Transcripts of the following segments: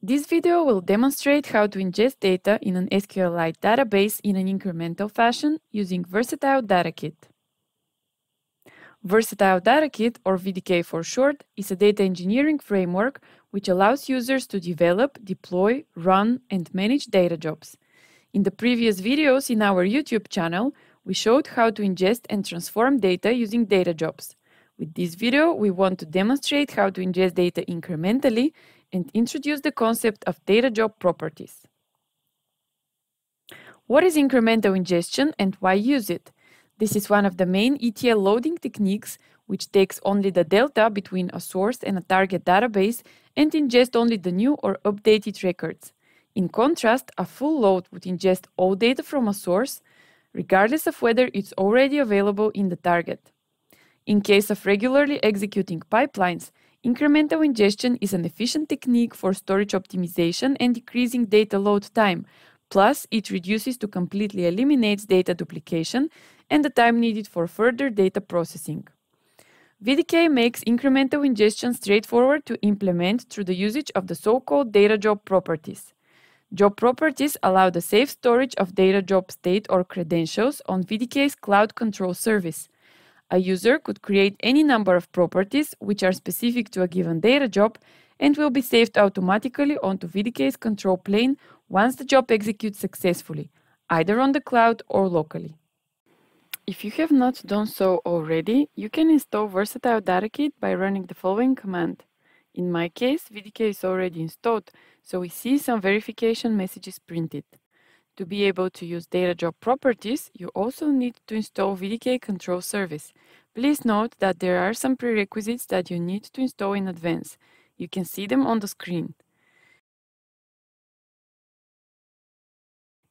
This video will demonstrate how to ingest data in an SQLite database in an incremental fashion using Versatile Data Kit. Versatile Data Kit, or VDK for short, is a data engineering framework which allows users to develop, deploy, run, and manage data jobs. In the previous videos in our YouTube channel, we showed how to ingest and transform data using data jobs. With this video, we want to demonstrate how to ingest data incrementally and introduce the concept of data job properties. What is incremental ingestion and why use it? This is one of the main ETL loading techniques which takes only the delta between a source and a target database and ingest only the new or updated records. In contrast, a full load would ingest all data from a source, regardless of whether it's already available in the target. In case of regularly executing pipelines, incremental ingestion is an efficient technique for storage optimization and decreasing data load time. Plus, it reduces to completely eliminates data duplication and the time needed for further data processing. VDK makes incremental ingestion straightforward to implement through the usage of the so-called data job properties. Job properties allow the safe storage of data job state or credentials on VDK's cloud control service. A user could create any number of properties which are specific to a given data job and will be saved automatically onto VDK's control plane once the job executes successfully, either on the cloud or locally. If you have not done so already, you can install Versatile Data Kit by running the following command. In my case, VDK is already installed, so we see some verification messages printed. To be able to use data job properties, you also need to install VDK control service. Please note that there are some prerequisites that you need to install in advance. You can see them on the screen.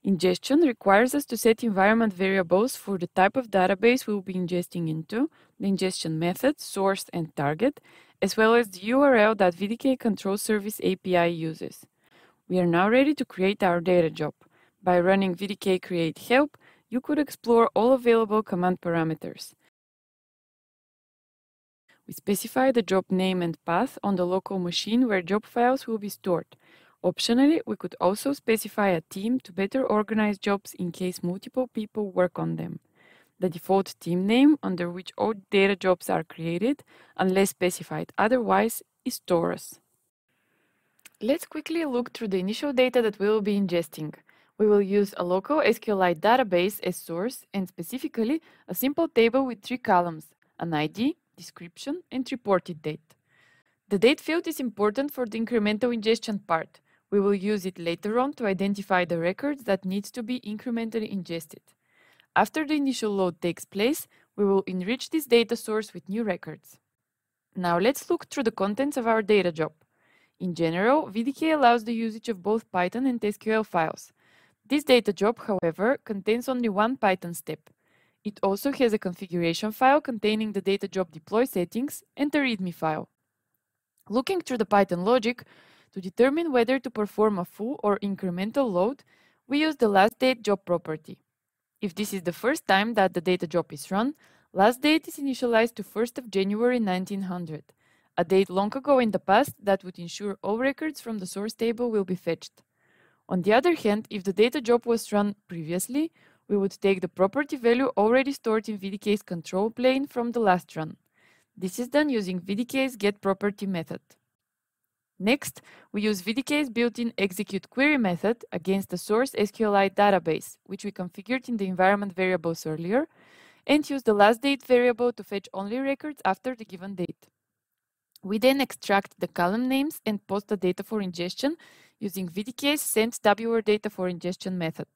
Ingestion requires us to set environment variables for the type of database we'll be ingesting into, the ingestion method, source, and target, as well as the URL that VDK Control Service API uses. We are now ready to create our data job. By running VDK create help, you could explore all available command parameters. We specify the job name and path on the local machine where job files will be stored. Optionally, we could also specify a team to better organize jobs in case multiple people work on them. The default team name under which all data jobs are created, unless specified otherwise, is Taurus. Let's quickly look through the initial data that we will be ingesting. We will use a local SQLite database as source and specifically a simple table with three columns, an ID, description, and reported date. The date field is important for the incremental ingestion part. We will use it later on to identify the records that need to be incrementally ingested. After the initial load takes place, we will enrich this data source with new records. Now let's look through the contents of our data job. In general, VDK allows the usage of both Python and SQL files. This data job, however, contains only one Python step. It also has a configuration file containing the data job deploy settings and a README file. Looking through the Python logic, to determine whether to perform a full or incremental load, we use the last date job property. If this is the first time that the data job is run, last date is initialized to 1st of January 1900, a date long ago in the past that would ensure all records from the source table will be fetched. On the other hand, if the data job was run previously, we would take the property value already stored in VDK's control plane from the last run. This is done using VDK's getProperty method. Next, we use VDK's built-in execute query method against the source SQLite database, which we configured in the environment variables earlier, and use the last date variable to fetch only records after the given date. We then extract the column names and post the data for ingestion using VDK's send WR data for ingestion method.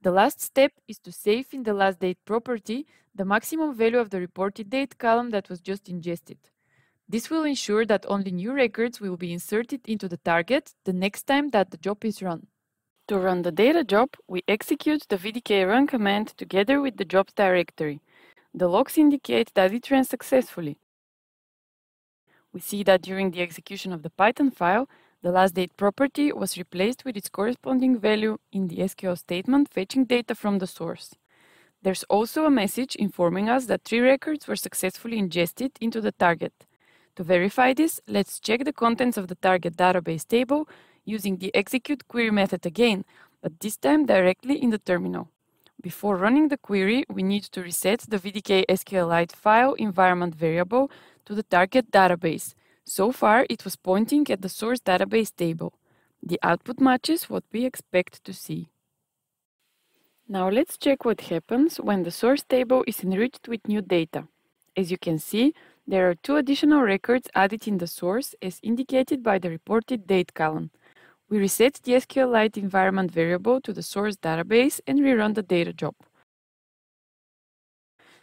The last step is to save in the last date property the maximum value of the reported date column that was just ingested. This will ensure that only new records will be inserted into the target the next time that the job is run. To run the data job, we execute the VDK run command together with the jobs directory. The logs indicate that it ran successfully. We see that during the execution of the Python file, the last date property was replaced with its corresponding value in the SQL statement fetching data from the source. There's also a message informing us that three records were successfully ingested into the target. To verify this, let's check the contents of the target database table using the execute query method again, but this time directly in the terminal. Before running the query, we need to reset the VDK SQLite file environment variable to the target database. So far, it was pointing at the source database table. The output matches what we expect to see. Now let's check what happens when the source table is enriched with new data. As you can see, there are two additional records added in the source as indicated by the reported date column. We reset the SQLite environment variable to the source database and rerun the data job.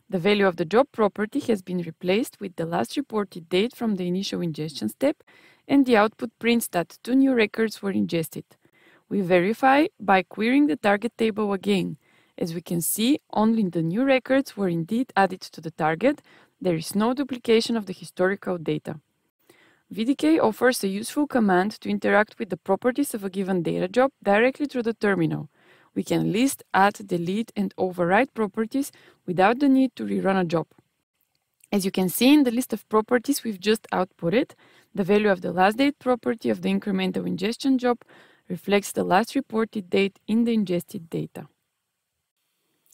The value of the job property has been replaced with the last reported date from the initial ingestion step, and the output prints that two new records were ingested. We verify by querying the target table again. As we can see, only the new records were indeed added to the target. There is no duplication of the historical data. VDK offers a useful command to interact with the properties of a given data job directly through the terminal. We can list, add, delete, and override properties without the need to rerun a job. As you can see in the list of properties we've just outputted, the value of the last date property of the incremental ingestion job reflects the last reported date in the ingested data.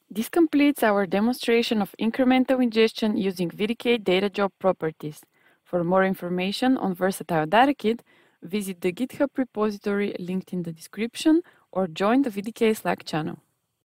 This completes our demonstration of incremental ingestion using VDK data job properties. For more information on Versatile Data Kit, visit the GitHub repository linked in the description or join the VDK Slack channel.